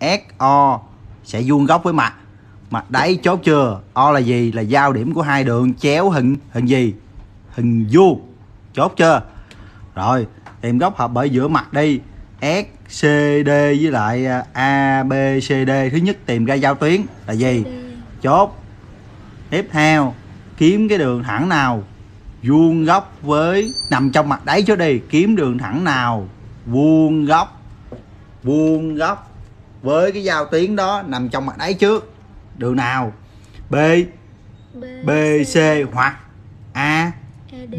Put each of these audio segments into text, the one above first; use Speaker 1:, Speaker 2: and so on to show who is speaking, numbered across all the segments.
Speaker 1: SO sẽ vuông góc với mặt. Mặt đáy chốt chưa O là gì? Là giao điểm của hai đường chéo hình hình gì? Hình vuông. Chốt chưa rồi tìm góc hợp bởi giữa mặt đi. SCD với lại à, ABCD thứ nhất tìm ra giao tuyến là gì? Chốt. Tiếp theo kiếm cái đường thẳng nào? Vuông góc với nằm trong mặt đáy trước đi. Kiếm đường thẳng nào? Vuông góc. Vuông góc với cái giao tuyến đó nằm trong mặt đáy trước. Đường nào? B B C. Hoặc A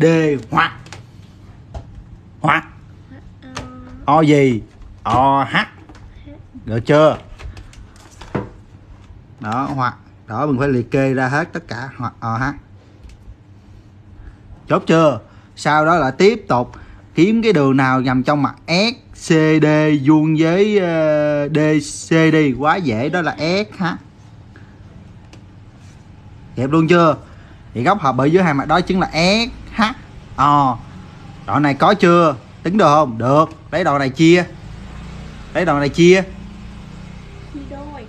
Speaker 1: D. Hoặc. Hoặc. O gì? O H. Được chưa? Đó hoặc. Đó mình phải liệt kê ra hết tất cả hoặc O H. Chốt chưa? Sau đó là tiếp tục kiếm cái đường nào nằm trong mặt S CD vuông với uh, DCD quá dễ đó là SH kẹp luôn chưa? Thì góc hợp bởi giữa hai mặt đó chính là SH ờ đoạn này có chưa? Tính được không? Được. Lấy đoạn này chia. Lấy đoạn này chia.
Speaker 2: Đôi.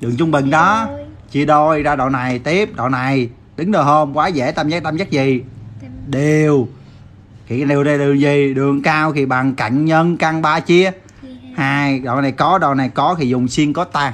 Speaker 1: Đường trung bình đó. Chia đôi. Ra đoạn này tiếp đoạn này đứng được không quá dễ tam giác tam giác gì? Đều. Thì đều đây đường gì? Đường cao thì bằng cạnh nhân căn ba chia. Hai đoạn này có đoạn này có thì dùng xiên có tan